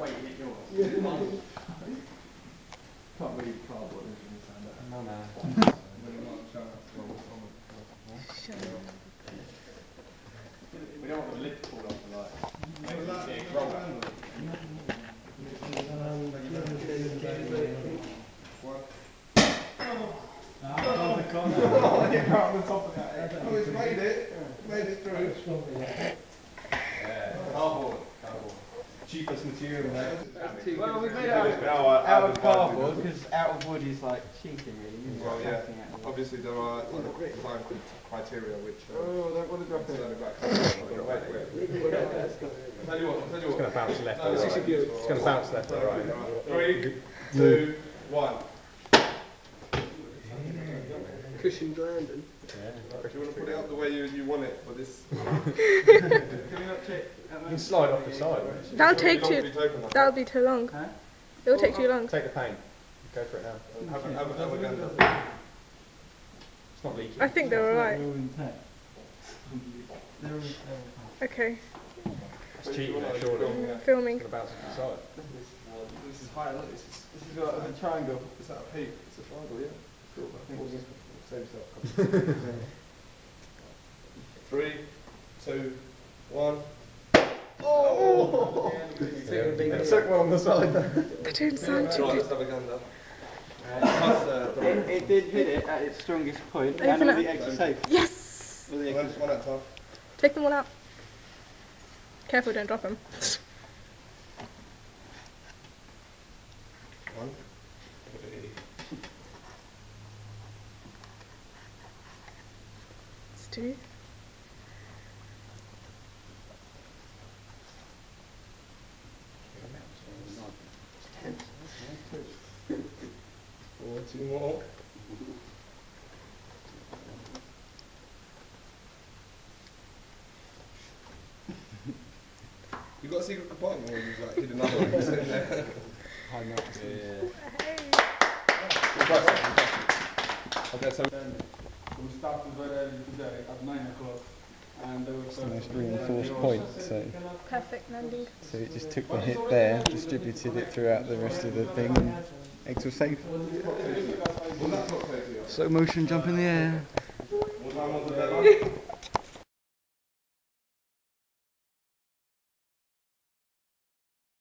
saw that weight hit yours. Can't really cardboard and sound. No, no. We don't want the lid to fall off the light. Maybe you see it roll up. Oh, it's made it. Made it through. Yeah. Cardboard. Cardboard. Cheapest material, mate. Well, we made it out of, No, I- I out of cardboard because out of wood is like cheating, really. isn't? Well, yeah. Out of. Obviously, there are design criteria which. uh, Oh, I don't want to drop so it. they're back- Wait, wait. Tell you what, tell you It's going to bounce left No, or this right. It's going to bounce left or right. Three, two, one. Cushioned landing. If you want to put it up the way you, you want it for this. Can we not check? You can slide off the side. Right? That'll It's take too. be taken. That'll be too long. Huh? It'll take too long. Take the paint. Go for it now. Have a, have a, have a gander. It's not leaking. I think they're alright. They're all intact. They're all, they're all It's cheating wanna there, surely. film, yeah. It's Filming. going to bounce off the side. This is higher, look, this is, This is what a triangle. is that a peak? It's a triangle, yeah. Cool, I think we'll save yourself. Three, two, one. Oh! It took one on the side. They don't sound Right, too good. have a gander. Plus, the- It, it did hit it at its strongest point, Open and all it. the eggs are safe. Yes! All the eggs one at a time. Take them all out. Careful, don't drop them. It's two. Four, two more. You got a secret compartment or you like hid another one sitting there? I know. Yeah. yeah. Hey. Okay, so We started very early today at 9 o'clock. And there was Nice reinforced point, so, Perfect landing. so it just took the hit there, distributed it throughout the rest of the thing, and eggs were safe. well, that's not clear to you. Slow motion jump in the air.